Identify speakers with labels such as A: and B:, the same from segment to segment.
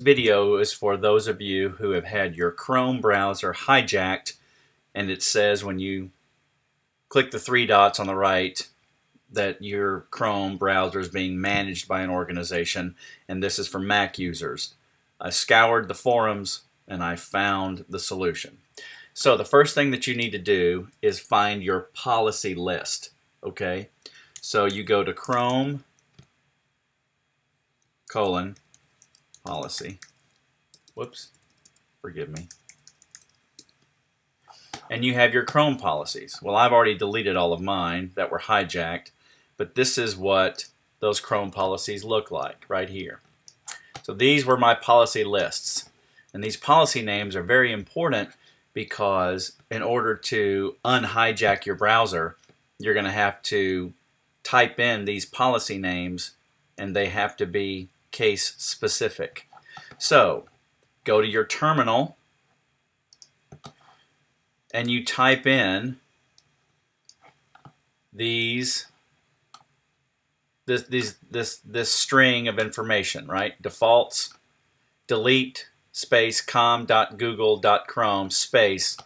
A: video is for those of you who have had your Chrome browser hijacked and it says when you click the three dots on the right that your Chrome browser is being managed by an organization and this is for Mac users. I scoured the forums and I found the solution. So the first thing that you need to do is find your policy list. Okay, so you go to Chrome colon policy. Whoops, forgive me. And you have your Chrome policies. Well, I've already deleted all of mine that were hijacked, but this is what those Chrome policies look like right here. So these were my policy lists. And these policy names are very important because in order to unhijack your browser, you're going to have to type in these policy names and they have to be case specific. So go to your terminal and you type in these this these this this string of information, right? Defaults, delete space com.google.chrome space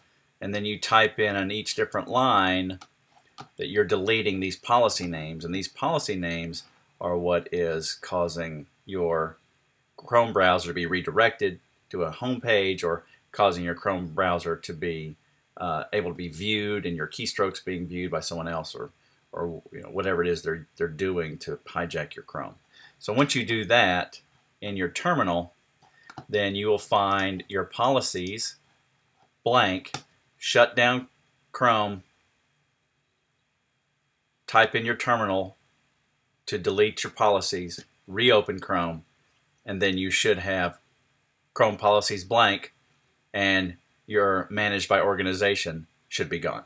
A: and then you type in on each different line that you're deleting these policy names and these policy names are what is causing your Chrome browser to be redirected to a home page or causing your Chrome browser to be uh, able to be viewed and your keystrokes being viewed by someone else or, or you know, whatever it is they're, they're doing to hijack your Chrome. So once you do that in your terminal, then you will find your policies blank, shut down Chrome, type in your terminal to delete your policies, reopen Chrome, and then you should have Chrome policies blank and your managed by organization should be gone.